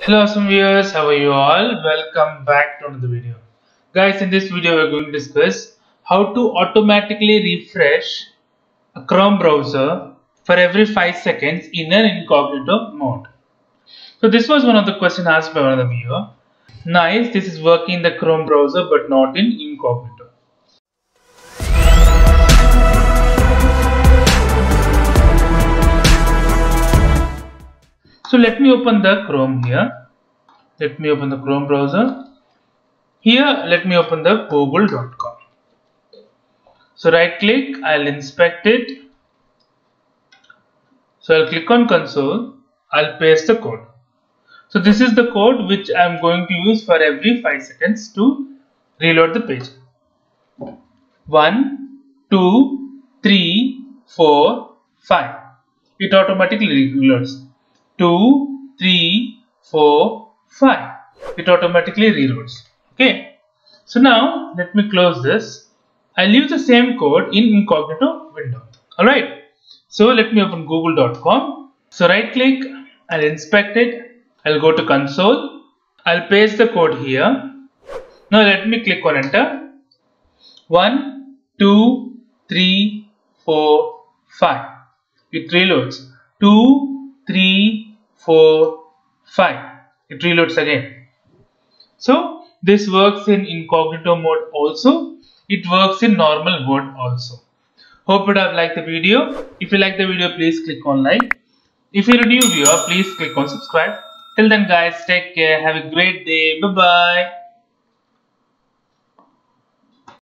Hello awesome viewers, how are you all? Welcome back to another video. Guys, in this video we're going to discuss how to automatically refresh a Chrome browser for every 5 seconds in an incognito mode. So this was one of the questions asked by one of the viewer. Nice, this is working in the Chrome browser but not in incognito. So let me open the Chrome here. Let me open the Chrome browser. Here let me open the google.com. So right click, I'll inspect it. So I'll click on console, I'll paste the code. So this is the code which I'm going to use for every 5 seconds to reload the page. 1, 2, 3, 4, 5. It automatically reloads. 2, 3, 4, 5. It automatically reloads. Okay. So now let me close this. I'll use the same code in incognito window. Alright. So let me open google.com. So right click, I'll inspect it. I'll go to console. I'll paste the code here. Now let me click on enter. 1, 2, 3, 4, 5. It reloads. 2, 3, 4, 5. It reloads again. So this works in incognito mode also. It works in normal mode also. Hope you have liked the video. If you like the video, please click on like. If you're a new viewer, please click on subscribe. Till then guys, take care. Have a great day. Bye-bye.